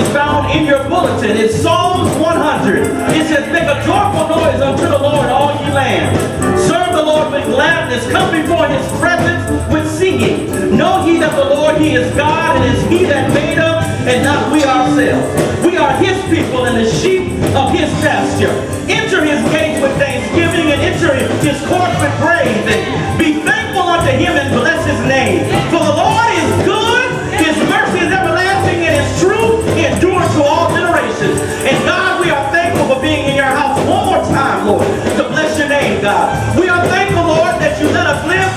is found in your bulletin. It's Psalms 100. It says, Make a joyful noise unto the Lord, all ye lands. Serve the Lord with gladness. Come before his presence with singing. Know ye that the Lord, he is God, and is he that made us, and not we ourselves. We are his people and the sheep of his pasture. Enter his gates with thanksgiving, and enter his courts with praise. And be thankful unto him and bless his name. We are thankful, Lord, that you let us live